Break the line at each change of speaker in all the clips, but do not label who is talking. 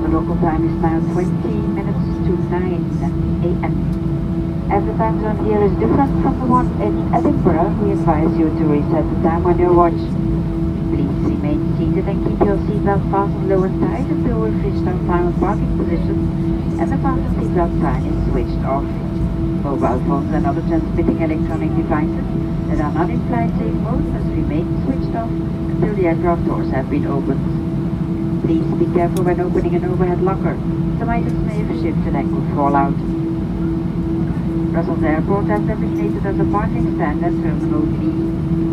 The local time is now 20 minutes to 9 a.m. As the time zone here is different from the one in Edinburgh, we advise you to reset the time on your watch. Please remain seated and keep your seatbelt fastened low and tight until we've reached our final parking position and the fasten seatbelt sign is switched off. Mobile phones and other transmitting electronic devices that are not in flight safe mode must remain switched off until the aircraft doors have been opened. Please be careful when opening an overhead locker. Some items may have shifted and could fall out. Brussels Airport has designated as a parking stand at Terminal B,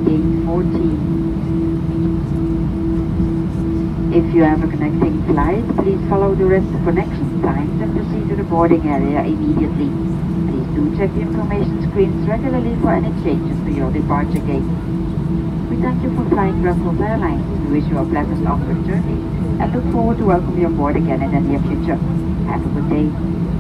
Gate 14. If you have a connecting flight, please follow the rest of connection times and proceed to the boarding area immediately. Please do check the information screens regularly for any changes to your departure gate. We thank you for flying Brussels Airlines. We wish you a pleasant onward journey and look forward to welcome you on board again in the near future. Have a good day.